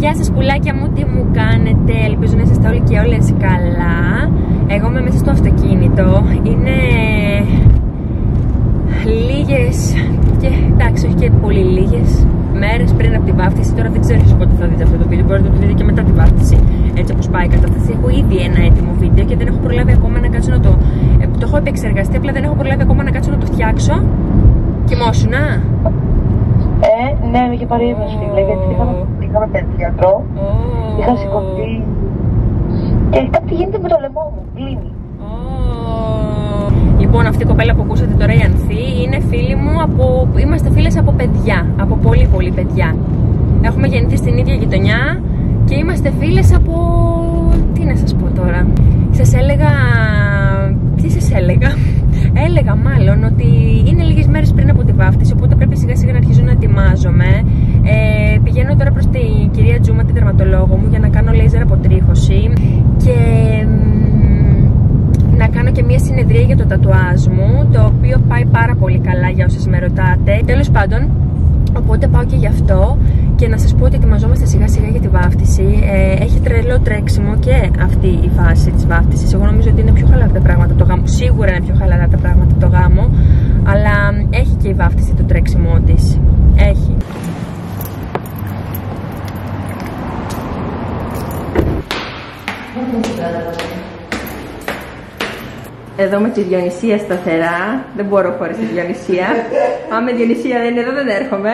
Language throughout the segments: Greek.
Γεια σας πουλάκια μου, τι μου κάνετε, ελπίζω να είστε όλοι και όλες καλά. Εγώ είμαι μέσα στο αυτοκίνητο, είναι λίγες και εντάξει όχι και πολύ λίγες μέρες πριν από τη βάφτιση. Τώρα δεν ξέρω πότε θα δείτε αυτό το βίντεο, μπορείτε να το δείτε και μετά τη βάφτιση Έτσι όπως πάει η κατάσταση, έχω ήδη ένα έτοιμο βίντεο και δεν έχω προλάβει ακόμα να κάτσω να το... Ε, το έχω επεξεργαστεί, απλά δεν έχω προλάβει ακόμα να κάτσω να το φτιάξω. Κοιμόσουνα; Ε, ναι, με είχε πάρει ύπνος φίλε, γιατί είχαμε, είχαμε παιδίατρο, oh. είχα σηκωθεί και κάτι γίνεται με το λαιμό μου, κλείνει. Oh. Λοιπόν, αυτή η κοπέλα που ακούσατε τώρα η Ανθή είναι φίλη μου από, είμαστε φίλες από παιδιά, από πολύ πολύ παιδιά. Έχουμε γεννηθεί στην ίδια γειτονιά και είμαστε φίλες από, τι να σας πω τώρα, σας έλεγα, τι σας έλεγα, έλεγα μάλλον ότι είναι λίγες μέρες πριν από τη βάφτιση, οπότε πρέπει σιγά σιγά να αρχίζω να ετοιμάζομαι. Ε, πηγαίνω τώρα προς την κυρία Τζούμα, την τερματολόγο μου, για να κάνω λέιζερ αποτρίχωση και να κάνω και μια συνεδρία για το τατουάζ μου, το οποίο πάει πάρα πολύ καλά για όσες με ρωτάτε. Τέλος πάντων, Οπότε πάω και γι' αυτό και να σας πω ότι ετοιμαζόμαστε σιγά σιγά για τη βάφτιση. Ε, έχει τρελό τρέξιμο και αυτή η φάση της βάφτισης. Εγώ νομίζω ότι είναι πιο χαλαρά τα πράγματα το γάμο. Σίγουρα είναι πιο χαλαρά τα πράγματα το γάμο. Αλλά έχει και η βάφτιση το τρέξιμό της. Έχει. Εδώ με τη Διονυσία σταθερά. Δεν μπορώ χωρίς τη Διονυσία. Άμα η Διονυσία δεν είναι εδώ, δεν έρχομαι.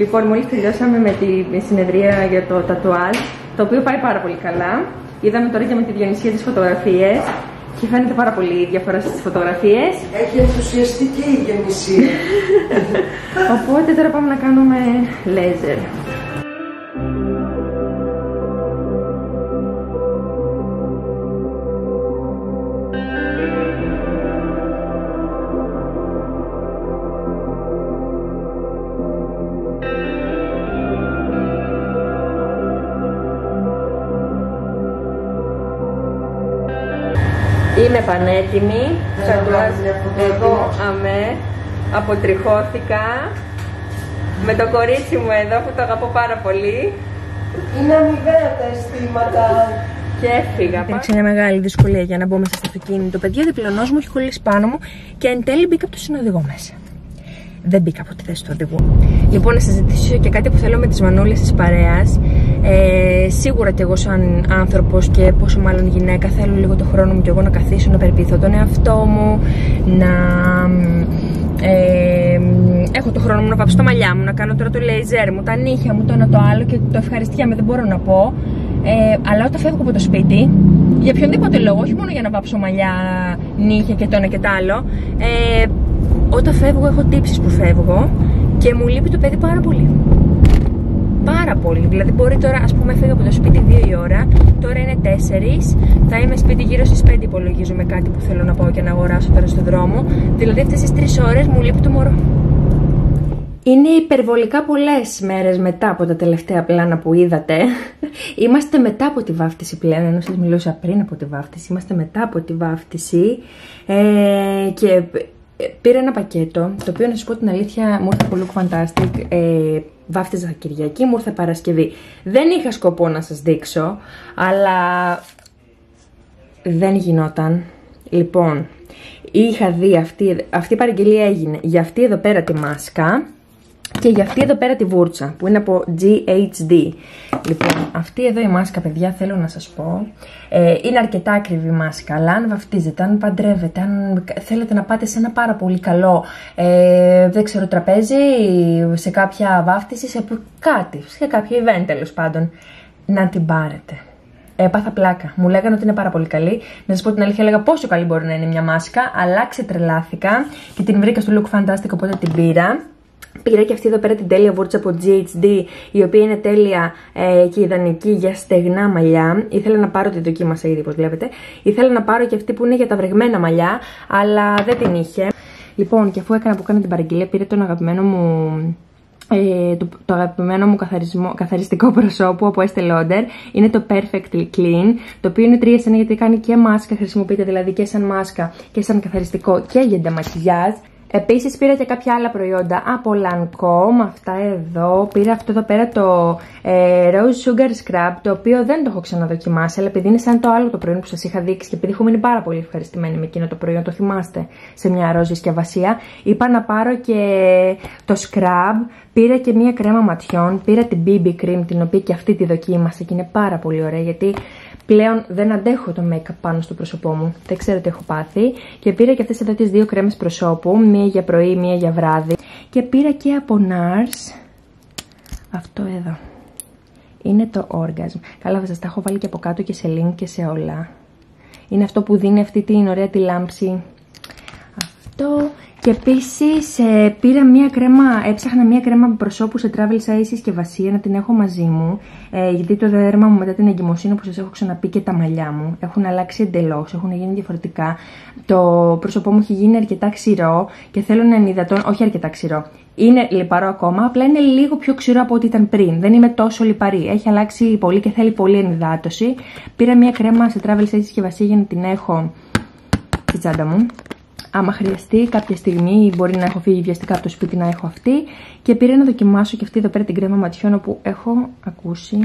Λοιπόν, μόλις τελειώσαμε με τη συνεδρία για το τατουάζ, το οποίο πάει πάρα πολύ καλά. Είδαμε τώρα και με τη Διονυσία τις φωτογραφίες και φαίνεται πάρα πολύ διαφορά στις φωτογραφίες. Έχει ενθουσιαστεί και η Διονυσία. Οπότε τώρα πάμε να κάνουμε λέιζερ. Είμαι πανέτοιμη. Εγώ αμέ. Αποτριχώθηκα. Με το κορίτσι μου εδώ που το αγαπώ πάρα πολύ. Είναι αμοιβαία τα αισθήματα. Και έφυγα. Υπήρξε μια μεγάλη δυσκολία για να μπω μέσα στο αυτοκίνητο. Παιδιά, διπλανός μου έχει κολλήσει πάνω μου και εν τέλει μπήκα από το συνοδηγό μέσα. Δεν μπήκα από τη θέση του οδηγού. Λοιπόν, να συζητήσω και κάτι που θέλω με τις μανούλε της παρέας. Ε, σίγουρα και εγώ σαν άνθρωπος και πόσο μάλλον γυναίκα θέλω λίγο το χρόνο μου και εγώ να καθίσω, να περιποιηθώ τον εαυτό μου, να... Ε, έχω το χρόνο μου να βάψω τα μαλλιά μου, να κάνω τώρα το λέιζερ μου, τα νύχια μου, το ένα το άλλο και το ευχαριστιάμαι, δεν μπορώ να πω. Ε, αλλά όταν φεύγω από το σπίτι, για οποιονδήποτε λόγο, όχι μόνο για να βάψω μαλλιά, νύχια και το ένα και το άλλο, ε, όταν φεύγω έχω τύψεις που φεύγω και μου λείπει το παιδί πάρα πολύ πάρα πολύ. Δηλαδή, μπορεί τώρα, ας πούμε, φύγω από το σπίτι 2 η ώρα, τώρα είναι 4, θα είμαι σπίτι γύρω στις 5 υπολογίζουμε κάτι που θέλω να πάω και να αγοράσω τώρα στον δρόμο. Δηλαδή, αυτές τις 3 ώρες μου λείπει το μωρό. Είναι υπερβολικά πολλές μέρες μετά από τα τελευταία πλάνα που είδατε. Είμαστε μετά από τη βάφτιση πλέον, ενώ σας μιλούσα πριν από τη βάφτιση. Είμαστε μετά από τη βάφτιση. Ε, και πήρα ένα πακέτο, το οποίο να σας πω την αλήθεια μου ήρθε πολύ fantastic. Ε, βάφτιζα Κυριακή, μου ήρθε Παρασκευή. Δεν είχα σκοπό να σας δείξω, αλλά δεν γινόταν. Λοιπόν, είχα δει αυτή, αυτή η παραγγελία έγινε για αυτή εδώ πέρα τη μάσκα και για αυτή εδώ πέρα τη βούρτσα που είναι από GHD. Λοιπόν, αυτή εδώ η μάσκα, παιδιά, θέλω να σας πω, ε, είναι αρκετά ακριβή μάσκα, αλλά αν βαφτίζετε, αν παντρεύετε, αν θέλετε να πάτε σε ένα πάρα πολύ καλό, ε, δεν ξέρω, τραπέζι, σε κάποια βάφτιση, σε κάτι, σε κάποιο event τέλος πάντων, να την πάρετε. Έπαθα πλάκα. Μου λέγανε ότι είναι πάρα πολύ καλή. Να σας πω την αλήθεια, έλεγα πόσο καλή μπορεί να είναι μια μάσκα, αλλά ξετρελάθηκα και την βρήκα στο Look Fantastic, οπότε την πήρα. Πήρα και αυτή εδώ πέρα την τέλεια βούρτσα από GHD, η οποία είναι τέλεια ε, και ιδανική για στεγνά μαλλιά. Ήθελα να πάρω τη δοκίμασα ήδη, όπως βλέπετε. Ήθελα να πάρω και αυτή που είναι για τα βρεγμένα μαλλιά, αλλά δεν την είχε. Λοιπόν, και αφού έκανα που έκανα την παραγγελία, πήρε τον αγαπημένο μου ε, το, το, αγαπημένο μου καθαριστικό προσώπου από Estee Lauder είναι το Perfectly Clean το οποίο είναι 3 1 γιατί κάνει και μάσκα χρησιμοποιείται δηλαδή και σαν μάσκα και σαν καθαριστικό και για μακιγιάζ Επίσης πήρα και κάποια άλλα προϊόντα από Lancome, αυτά εδώ. Πήρα αυτό εδώ πέρα το ε, Rose Sugar Scrub, το οποίο δεν το έχω ξαναδοκιμάσει, αλλά επειδή είναι σαν το άλλο το προϊόν που σας είχα δείξει και επειδή έχω μείνει πάρα πολύ ευχαριστημένη με εκείνο το προϊόν, το θυμάστε, σε μια ροζ συσκευασία, είπα να πάρω και το scrub, πήρα και μια κρέμα ματιών, πήρα την BB Cream, την οποία και αυτή τη δοκίμασα και είναι πάρα πολύ ωραία, γιατί Πλέον δεν αντέχω το make-up πάνω στο πρόσωπό μου. Δεν ξέρω τι έχω πάθει. Και πήρα και αυτές εδώ τις δύο κρέμες προσώπου. Μία για πρωί, μία για βράδυ. Και πήρα και από NARS αυτό εδώ. Είναι το Orgasm. Καλά θα σας τα έχω βάλει και από κάτω και σε link και σε όλα. Είναι αυτό που δίνει αυτή την ωραία τη λάμψη. Αυτό και επίσης ε, πήρα μία κρέμα, έψαχνα μία κρέμα προσώπους σε travel size συσκευασία να την έχω μαζί μου. Ε, γιατί το δέρμα μου μετά την εγκυμοσύνη, όπως σας έχω ξαναπεί, και τα μαλλιά μου έχουν αλλάξει εντελώς, έχουν γίνει διαφορετικά. Το πρόσωπό μου έχει γίνει αρκετά ξηρό και θέλω να ενυδατώνω. Όχι αρκετά ξηρό. Είναι λιπαρό ακόμα, απλά είναι λίγο πιο ξηρό από ό,τι ήταν πριν. Δεν είμαι τόσο λιπαρή. Έχει αλλάξει πολύ και θέλει πολύ ενυδάτωση. Πήρα μία κρέμα σε travel size συσκευασία για να την έχω στη τσάντα μου άμα χρειαστεί κάποια στιγμή μπορεί να έχω φύγει βιαστικά από το σπίτι να έχω αυτή και πήρα να δοκιμάσω και αυτή εδώ πέρα την κρέμα ματιών όπου έχω ακούσει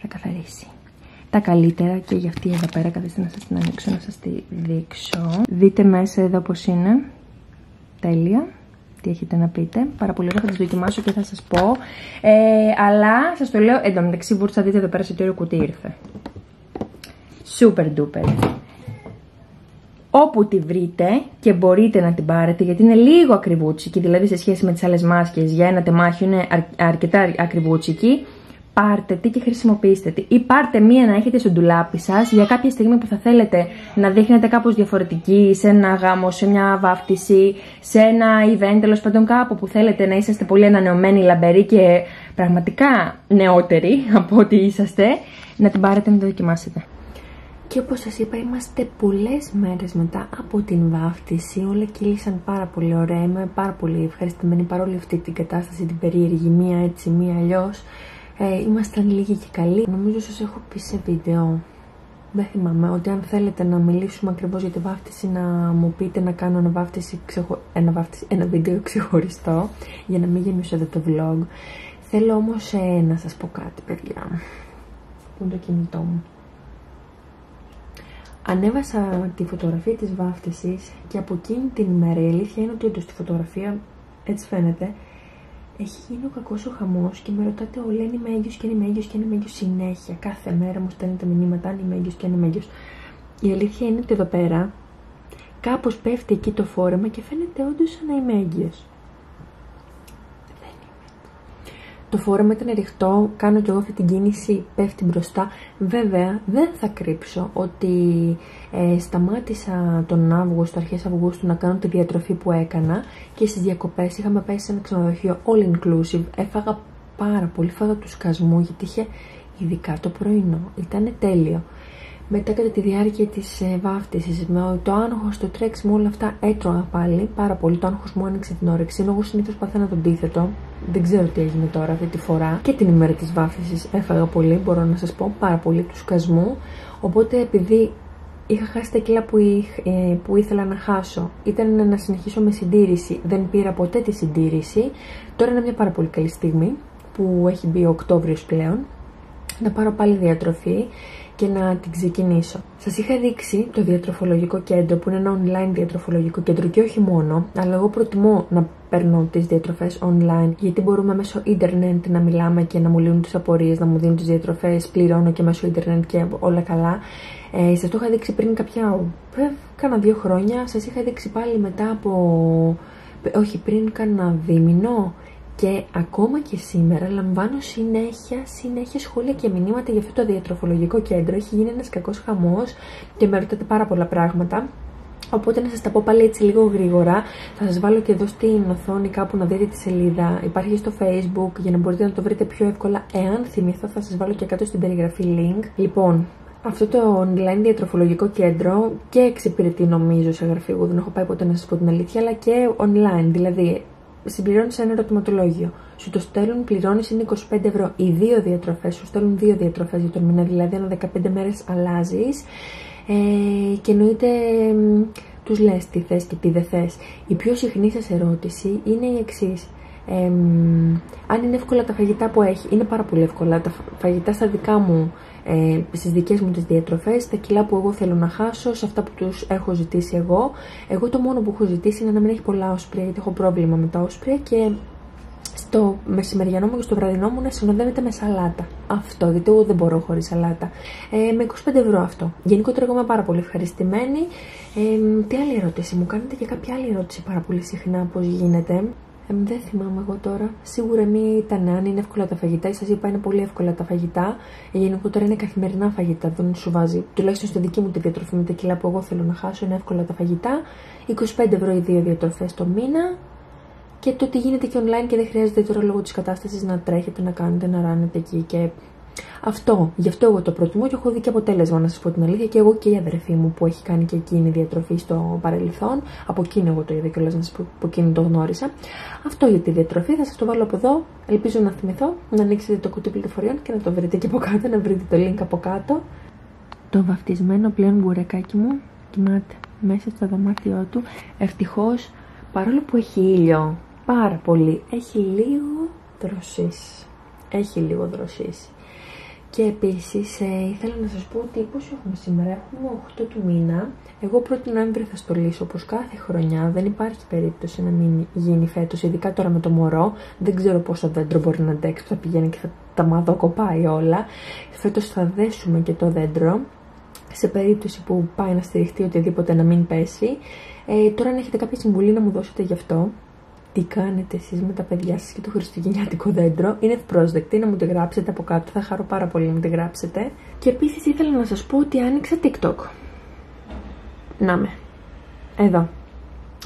θα καθαρίσει τα καλύτερα και για αυτή εδώ πέρα καθίστε να σας την ανοίξω να σας τη δείξω δείτε μέσα εδώ πως είναι τέλεια τι έχετε να πείτε. Πάρα πολύ ωραία, θα τις δοκιμάσω και θα σας πω. Ε, αλλά σας το λέω, εντωμεταξύ βούρτσα δείτε εδώ πέρα σε τι ωραίο κουτί ήρθε. Super duper όπου τη βρείτε και μπορείτε να την πάρετε γιατί είναι λίγο ακριβούτσικη, δηλαδή σε σχέση με τις άλλες μάσκες για ένα τεμάχιο είναι αρκετά ακριβούτσικη, πάρτε τη και χρησιμοποιήστε τη. Ή πάρτε μία να έχετε στο ντουλάπι σας για κάποια στιγμή που θα θέλετε να δείχνετε κάπως διαφορετική, σε ένα γάμο, σε μια βάφτιση, σε ένα event, τέλος πάντων κάπου που θέλετε να είσαστε πολύ ανανεωμένοι, λαμπεροί και πραγματικά νεότεροι από ό,τι είσαστε, να την πάρετε να το δοκιμάσετε. Και όπως σας είπα είμαστε πολλές μέρες μετά από την βάφτιση Όλα κύλησαν πάρα πολύ ωραία Είμαι πάρα πολύ ευχαριστημένη παρόλη αυτή την κατάσταση Την περίεργη μία έτσι μία αλλιώς. ε, Ήμασταν λίγοι και καλοί Νομίζω σας έχω πει σε βίντεο δεν θυμάμαι ότι αν θέλετε να μιλήσουμε ακριβώς για τη βάφτιση να μου πείτε να κάνω ένα, βάφτιση, ξεχω... ένα, βάφτιση... ένα βίντεο ξεχωριστό για να μην γεννήσω εδώ το vlog. Θέλω όμως ε, να σας πω κάτι παιδιά. Πού είναι το κινητό μου; Ανέβασα τη φωτογραφία της βάφτισης και από εκείνη την ημέρα η αλήθεια είναι ότι όντως τη φωτογραφία έτσι φαίνεται έχει γίνει ο κακός ο χαμός και με ρωτάτε όλα είναι είμαι έγκυος και είναι είμαι έγκυος και είναι είμαι έγκυος συνέχεια κάθε μέρα μου στέλνετε μηνύματα αν είμαι έγκυος και αν είμαι έγκυος η αλήθεια είναι ότι εδώ πέρα κάπως πέφτει εκεί το φόρεμα και φαίνεται όντως σαν να είμαι έγκυος Το φόρεμα ήταν ρηχτό, κάνω και εγώ αυτή την κίνηση, πέφτει μπροστά. Βέβαια, δεν θα κρύψω ότι ε, σταμάτησα τον Αύγουστο, αρχές Αυγούστου, να κάνω τη διατροφή που έκανα και στις διακοπές είχαμε πάει σε ένα ξενοδοχείο all inclusive. Έφαγα πάρα πολύ, φάγα τους σκασμού γιατί είχε ειδικά το πρωινό. Ήταν τέλειο. Μετά κατά τη διάρκεια της ε, βάφτισης, με το άγχος, το τρέξιμο, όλα αυτά έτρωγα πάλι πάρα πολύ. Το άγχος μου άνοιξε την όρεξη, ενώ εγώ συνήθως παθαίνα τον αντίθετο. Δεν ξέρω τι έγινε τώρα αυτή τη φορά. Και την ημέρα της βάφτισης έφαγα πολύ, μπορώ να σας πω, πάρα πολύ του σκασμού. Οπότε επειδή είχα χάσει τα κιλά που, ε, που ήθελα να χάσω, ήταν να συνεχίσω με συντήρηση, δεν πήρα ποτέ τη συντήρηση. Τώρα είναι μια πάρα πολύ καλή στιγμή που έχει μπει ο Οκτώβριος πλέον να πάρω πάλι διατροφή και να την ξεκινήσω. Σας είχα δείξει το διατροφολογικό κέντρο που είναι ένα online διατροφολογικό κέντρο και όχι μόνο, αλλά εγώ προτιμώ να παίρνω τις διατροφές online γιατί μπορούμε μέσω ίντερνετ να μιλάμε και να μου λύνουν τις απορίες, να μου δίνουν τις διατροφές, πληρώνω και μέσω ίντερνετ και όλα καλά. Ε, σας το είχα δείξει πριν κάποια. Ε, κάνα δύο χρόνια. Σας είχα δείξει πάλι μετά από. Όχι, πριν κάνα δίμηνο και ακόμα και σήμερα λαμβάνω συνέχεια, συνέχεια σχόλια και μηνύματα για αυτό το διατροφολογικό κέντρο. Έχει γίνει ένας κακός χαμός και με ρωτάτε πάρα πολλά πράγματα. Οπότε να σας τα πω πάλι έτσι λίγο γρήγορα. Θα σας βάλω και εδώ στην οθόνη κάπου να δείτε τη σελίδα. Υπάρχει στο facebook για να μπορείτε να το βρείτε πιο εύκολα. Εάν θυμηθώ θα σας βάλω και κάτω στην περιγραφή link. Λοιπόν, αυτό το online διατροφολογικό κέντρο και εξυπηρετεί νομίζω σε γραφείο. Εγώ δεν έχω πάει ποτέ να σας πω την αλήθεια, αλλά και online. Δηλαδή, συμπληρώνεις ένα ερωτηματολόγιο. Σου το στέλνουν, πληρώνεις, είναι 25 ευρώ. Οι δύο διατροφές, σου στέλνουν δύο διατροφές για τον μήνα, δηλαδή ένα 15 μέρες αλλάζεις. Ε, και εννοείται τους λες τι θες και τι δεν θες. Η πιο συχνή σας ερώτηση είναι η εξής. Αν είναι εύκολα τα φαγητά που έχει, είναι πάρα πολύ εύκολα τα φαγητά στα δικά μου, ε, στις δικές μου τις διατροφές, τα κιλά που εγώ θέλω να χάσω, σε αυτά που τους έχω ζητήσει εγώ. Εγώ το μόνο που έχω ζητήσει είναι να μην έχει πολλά όσπρια, γιατί έχω πρόβλημα με τα όσπρια και στο μεσημεριανό μου και στο βραδινό μου να συνοδεύεται με σαλάτα. Αυτό, γιατί εγώ δεν μπορώ χωρίς σαλάτα. Ε, με 25 ευρώ αυτό. Γενικότερα εγώ είμαι πάρα πολύ ευχαριστημένη. Ε, τι άλλη ερώτηση, μου κάνετε και κάποια άλλη ερώτηση πάρα πολύ συχνά πώς γίνεται. Ε, δεν θυμάμαι εγώ τώρα. Σίγουρα μη ήταν αν είναι εύκολα τα φαγητά. Σας είπα είναι πολύ εύκολα τα φαγητά. Ε, γενικότερα είναι καθημερινά φαγητά. Δεν σου βάζει. Τουλάχιστον στη δική μου τη διατροφή με τα κιλά που εγώ θέλω να χάσω είναι εύκολα τα φαγητά. 25 ευρώ οι δύο διατροφές το μήνα και το ότι γίνεται και online και δεν χρειάζεται τώρα λόγω της κατάστασης να τρέχετε, να κάνετε, να ράνετε εκεί και αυτό, γι' αυτό εγώ το προτιμώ και έχω δει και αποτέλεσμα να σας πω την αλήθεια και εγώ και η αδερφή μου που έχει κάνει και εκείνη διατροφή στο παρελθόν. Από εκείνη εγώ το είδα και να σας πω από εκείνη το γνώρισα. Αυτό για τη διατροφή θα σας το βάλω από εδώ. Ελπίζω να θυμηθώ, να ανοίξετε το κουτί πληροφοριών και να το βρείτε και από κάτω, να βρείτε το link από κάτω. Το βαφτισμένο πλέον μπουρεκάκι μου κοιμάται μέσα στο δωμάτιό του. Ευτυχώς παρόλο που έχει ήλιο πάρα πολύ. Έχει λίγο δροσίσει. Έχει λίγο δροσίσει. Και επίσης ε, ήθελα να σας πω ότι πώς έχουμε σήμερα, έχουμε 8 του μήνα. Εγώ 1η Νοέμβρη θα στολίσω όπως κάθε χρονιά, δεν υπάρχει περίπτωση να μην γίνει φέτος, ειδικά τώρα με το μωρό. Δεν ξέρω πόσο δέντρο μπορεί να αντέξει, θα πηγαίνει και θα τα μαδοκοπάει όλα. Φέτος θα δέσουμε και το δέντρο, σε περίπτωση που πάει να στηριχτεί οτιδήποτε να μην πέσει. Ε, τώρα αν έχετε κάποια συμβουλή να μου δώσετε γι' αυτό, τι κάνετε εσείς με τα παιδιά σας και το χριστουγεννιάτικο δέντρο. Είναι ευπρόσδεκτη να μου τη γράψετε από κάτω, θα χαρώ πάρα πολύ να μου τη γράψετε. Και επίσης ήθελα να σας πω ότι άνοιξα TikTok. Να με. Εδώ.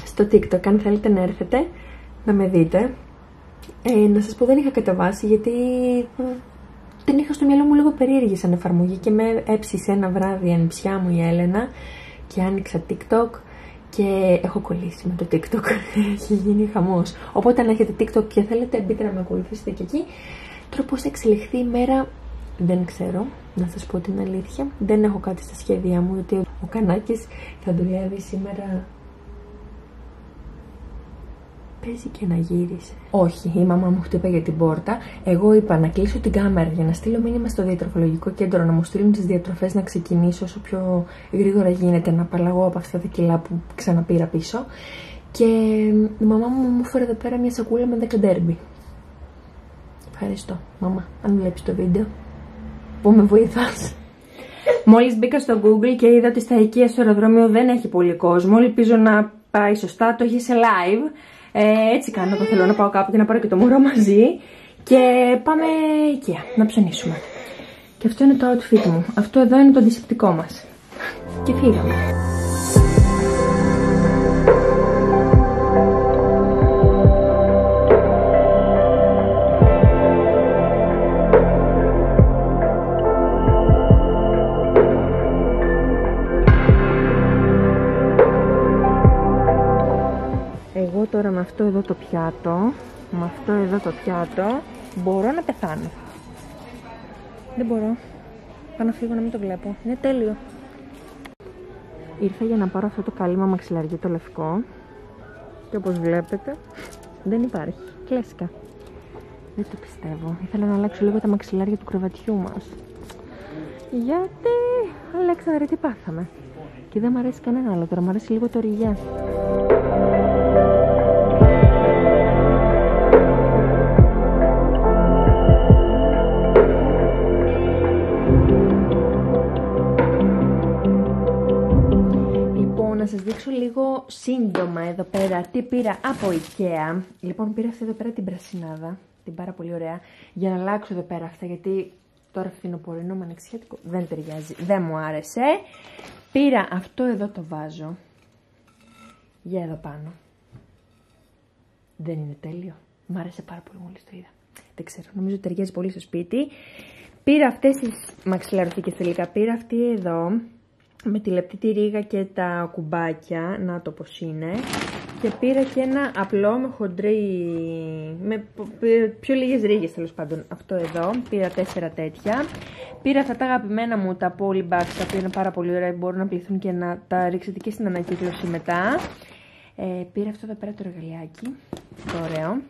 Στο TikTok, αν θέλετε να έρθετε, να με δείτε. Ε, να σας πω δεν είχα κατεβάσει γιατί ε, την είχα στο μυαλό μου λίγο περίεργη σαν εφαρμογή και με έψησε ένα βράδυ ανιψιά μου η Έλενα και άνοιξα TikTok και έχω κολλήσει με το TikTok. Έχει γίνει χαμός. Οπότε, αν έχετε TikTok και θέλετε, μπείτε να με ακολουθήσετε και εκεί. Τώρα, πώ θα εξελιχθεί η μέρα, δεν ξέρω. Να σας πω την αλήθεια. Δεν έχω κάτι στα σχέδιά μου, γιατί ο Κανάκης θα δουλεύει σήμερα Παίζει και να γύρισε. Όχι, η μαμά μου χτύπα για την πόρτα. Εγώ είπα να κλείσω την κάμερα για να στείλω μήνυμα στο διατροφολογικό κέντρο να μου στείλουν τις διατροφές να ξεκινήσω όσο πιο γρήγορα γίνεται να απαλλαγώ από αυτά τα κιλά που ξαναπήρα πίσω. Και η μαμά μου μου φέρε εδώ πέρα μια σακούλα με 10 ντέρμπι. Ευχαριστώ, μαμά, αν βλέπεις το βίντεο. Που με βοηθάς. Μόλις μπήκα στο Google και είδα ότι στα οικεία στο αεροδρόμιο δεν έχει πολύ κόσμο. Ελπίζω να πάει σωστά. Το έχει σε live. Ε, έτσι κάνω όταν θέλω να πάω κάπου και να πάρω και το μωρό μαζί. Και πάμε εκεί να ψωνίσουμε. Και αυτό είναι το outfit μου. Αυτό εδώ είναι το αντισηπτικό μας. Και φύγαμε. Αυτό εδώ το πιάτο, με αυτό εδώ το πιάτο, μπορώ να πεθάνω. Δεν μπορώ. Πάω να φύγω να μην το βλέπω. Είναι τέλειο. Ήρθα για να πάρω αυτό το κάλυμα μαξιλαριό το λευκό και όπως βλέπετε δεν υπάρχει. Κλέσκα. Δεν το πιστεύω. Ήθελα να αλλάξω λίγο τα μαξιλάρια του κρεβατιού μας. Γιατί, Αλέξανδρε, τι πάθαμε; Και δεν μου αρέσει κανένα άλλο τώρα, μου αρέσει λίγο το ριγιά. Σας δείξω λίγο σύντομα εδώ πέρα τι πήρα από IKEA. Λοιπόν, πήρα αυτή εδώ πέρα την πρασινάδα, την πάρα πολύ ωραία, για να αλλάξω εδώ πέρα αυτά, γιατί τώρα φθινοπορεινό με ανεξιάτικο δεν ταιριάζει, δεν μου άρεσε. Πήρα αυτό εδώ το βάζω, για εδώ πάνω. Δεν είναι τέλειο. Μ' άρεσε πάρα πολύ μόλις το είδα. Δεν ξέρω, νομίζω ότι ταιριάζει πολύ στο σπίτι. Πήρα αυτές τις μαξιλαροθήκες τελικά. Πήρα αυτή εδώ, με τη λεπτή τη ρίγα και τα κουμπάκια, να το πως είναι. Και πήρα και ένα απλό με χοντρή, με πιο λίγες ρίγες τέλος πάντων, αυτό εδώ, πήρα τέσσερα τέτοια. Πήρα αυτά τα αγαπημένα μου τα polybags, τα οποία είναι πάρα πολύ ωραία, μπορούν να πληθούν και να τα ρίξετε και στην ανακύκλωση μετά. Ε, πήρα αυτό εδώ πέρα το εργαλειάκι, το ωραίο.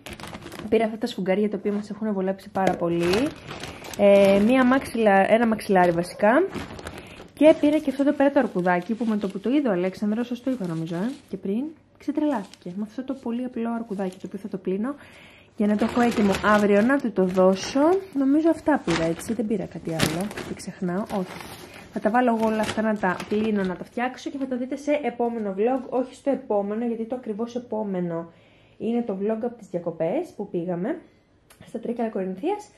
Πήρα αυτά τα σφουγγαρία τα οποία μας έχουν βολέψει πάρα πολύ. Ε, μία μαξιλα, ένα μαξιλάρι βασικά. Και πήρα και αυτό εδώ πέρα το αρκουδάκι που με το που το είδε ο Αλέξανδρος, σωστό είπα νομίζω, ε, και πριν, ξετρελάθηκε. Με αυτό το πολύ απλό αρκουδάκι το οποίο θα το πλύνω για να το έχω έτοιμο αύριο να του το δώσω. Νομίζω αυτά πήρα έτσι, δεν πήρα κάτι άλλο, δεν ξεχνάω, όχι. Θα τα βάλω εγώ όλα αυτά να τα πλύνω, να τα φτιάξω και θα τα δείτε σε επόμενο vlog, όχι στο επόμενο, γιατί το ακριβώς επόμενο είναι το vlog από τις διακοπές που πήγαμε στα Τρίκαλα Κορινθίας,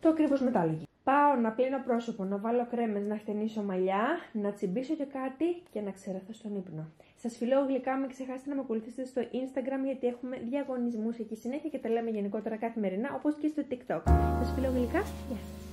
το ακριβώς μετάλλογη. Πάω να πλύνω πρόσωπο, να βάλω κρέμες, να χτενίσω μαλλιά, να τσιμπήσω και κάτι και να ξεραθώ στον ύπνο. Σας φιλώ γλυκά, μην ξεχάσετε να με ακολουθήσετε στο Instagram γιατί έχουμε διαγωνισμούς εκεί συνέχεια και τα λέμε γενικότερα καθημερινά, όπως και στο TikTok. Σας φιλώ γλυκά, γεια σας.